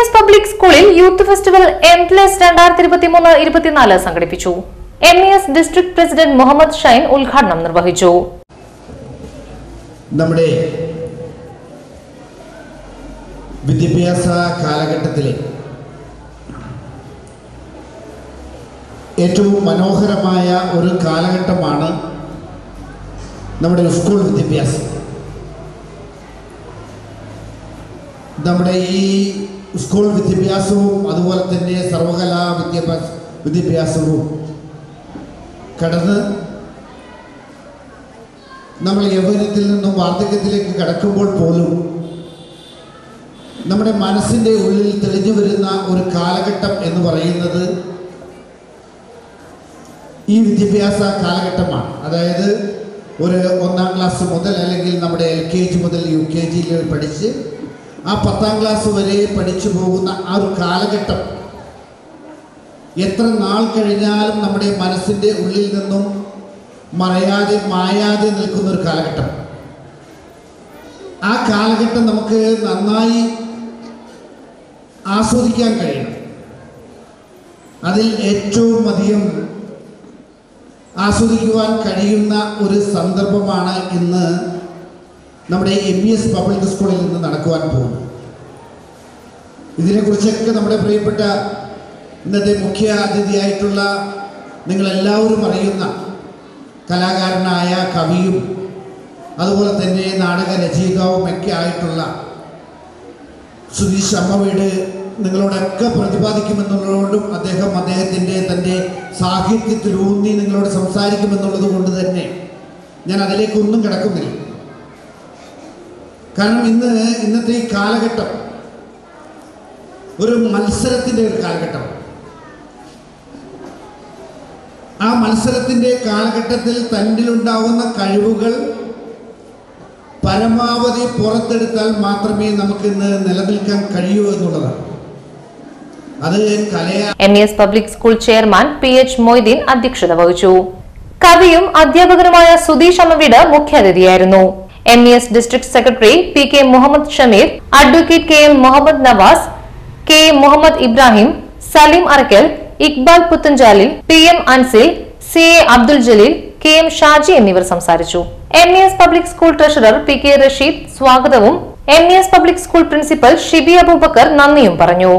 S public സ്കൂളിൽ youth festival M plus രണ്ടായിരത്തി ഇരുപത്തിമൂന്ന് ഇരുപത്തിനാല് സംഘടിപ്പിച്ചു. M E S district president Muhammad Shine ഉദ്ഘാടനം നിർവഹിച്ചു. നമ്മുടെ വിദ്യാഭ്യാസ കാലഘട്ടത്തിലെ ഏറ്റവും മനോഹരമായ ഒരു കാലഘട്ടമാണ് നമ്മുടെ സ്കൂൾ വിദ്യാഭ്യാസം. നമ്മുടെ ഈ സ്കൂൾ വിദ്യാഭ്യാസവും അതുപോലെ തന്നെ സർവകലാ വിദ്യാഭ്യാസ വിദ്യാഭ്യാസവും. കടന്ന് നമ്മൾ യൗവനത്തിൽ നിന്നും വാർദ്ധക്യത്തിലേക്ക് കടക്കുമ്പോൾ പോലും നമ്മുടെ മനസ്സിന്റെ ഉള്ളിൽ തെളിഞ്ഞു വരുന്ന ഒരു കാലഘട്ടം എന്ന് പറയുന്നത് ഈ വിദ്യാഭ്യാസ കാലഘട്ടമാണ്. അതായത് ഒരു ഒന്നാം ക്ലാസ് മുതൽ അല്ലെങ്കിൽ നമ്മുടെ എൽ കെ ജി മുതൽ യു കെ ജിയിൽ പഠിച്ച് ആ പത്താം ക്ലാസ് വരെ പഠിച്ചു പോകുന്ന ആ ഒരു കാലഘട്ടം എത്ര നാൾ കഴിഞ്ഞാലും നമ്മുടെ മനസ്സിന്റെ ഉള്ളിൽ നിന്നും മറയാതെ മായാതെ നിൽക്കുന്ന ഒരു കാലഘട്ടം. ആ കാലഘട്ടം നമുക്ക് നന്നായി ആസ്വദിക്കാൻ കഴിയണം. അതിൽ ഏറ്റവും അധികം ആസ്വദിക്കുവാൻ കഴിയുന്ന ഒരു സന്ദർഭമാണ് ഇന്ന് നമ്മുടെ എം ഇ എസ് പബ്ലിക് സ്കൂളിൽ നിന്ന് നടക്കുവാൻ പോകുന്നു. ഇതിനെക്കുറിച്ചൊക്കെ നമ്മുടെ പ്രിയപ്പെട്ട ഇന്നത്തെ മുഖ്യ അതിഥിയായിട്ടുള്ള നിങ്ങളെല്ലാവരും അറിയുന്ന കലാകാരനായ കവിയും അതുപോലെ തന്നെ നാടക രചയിതാവും ഒക്കെ ആയിട്ടുള്ള സുധീഷ് അമ്മവീട് നിങ്ങളോടൊക്കെ പ്രതിപാദിക്കുമെന്നുള്ളതുകൊണ്ടും അദ്ദേഹം അദ്ദേഹത്തിന്റെ തന്റെ സാഹിത്യത്തിലൂന്നി നിങ്ങളോട് സംസാരിക്കുമെന്നുള്ളത് കൊണ്ട് തന്നെ ഞാൻ അതിലേക്കൊന്നും കിടക്കുന്നില്ല. കാരണം ഇന്ന് ഇന്നത്തെ ഈ കാലഘട്ടം ഒരു മത്സരത്തിന്റെ ഒരു കാലഘട്ടം. ആ മത്സരത്തിന്റെ കാലഘട്ടത്തിൽ തന്നിലുണ്ടാവുന്ന കഴിവുകൾ പരമാവധി പുറത്തെടുത്താൽ മാത്രമേ നമുക്ക് ഇന്ന് നിലനിൽക്കാൻ കഴിയൂ എന്നുള്ളതാണ്. M E S public school chairman P H Moideen അധ്യക്ഷത വഹിച്ചു. കവിയും അധ്യാപകനുമായ Sudheesh Ammaveedu മുഖ്യാതിഥിയായിരുന്നു. M E S district secretary P K Muhammad Shameer advocate K M Muhammad Navas K M Muhammad Ibrahim Saleem Arakkal Iqbal Puthanchalil P M Ansil C A Abdul Jaleel K M Shaji എന്നിവർ സംസാരിച്ചു. M E S public school treasurer P K Rasheed സ്വാഗതവും. M E S public school principal Shibi Aboobacker നന്ദിയും പറഞ്ഞു.